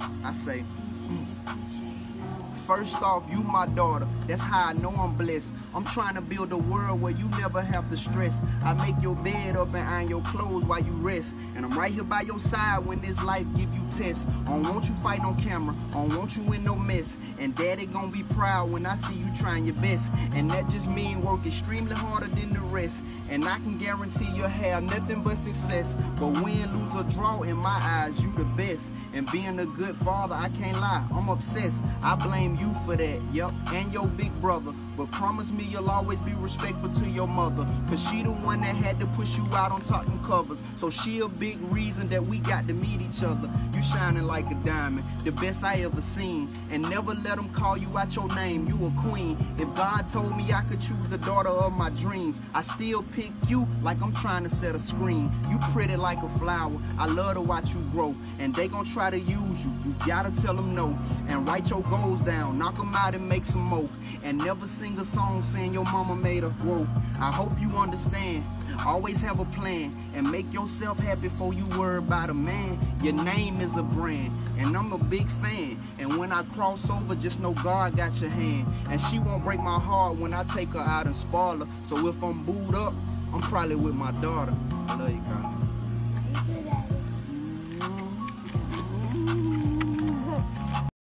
I say, First off, you my daughter. That's how I know I'm blessed. I'm trying to build a world where you never have to stress. I make your bed up and iron your clothes while you rest. And I'm right here by your side when this life give you tests. I don't want you fight on camera. I don't want you in no mess. And daddy gonna be proud when I see you trying your best. And that just mean work extremely harder than the rest. And I can guarantee you'll have nothing but success. But win, lose, or draw, in my eyes, you the best. And being a good father, I can't lie, I'm obsessed. Blame you for that, yep, and your big brother. But promise me you'll always be respectful to your mother. Cause she the one that had to push you out on talking covers. So she a big reason that we got to meet each other. You shining like a diamond, the best I ever seen. And never let them call you out your name, you a queen. If God told me I could choose the daughter of my dreams, I still pick you like I'm trying to set a screen. You pretty like a flower, I love to watch you grow. And they gon' try to use you, you gotta tell them no. And write your goals down, knock them out and make some more. And never sing a song saying your mama made a whoa. I hope you understand. Always have a plan and make yourself happy before you worry about a man. Your name is a brand, and I'm a big fan. And when I cross over, just know God got your hand. And she won't break my heart when I take her out and spoil her. So if I'm booed up, I'm probably with my daughter. I love you, that.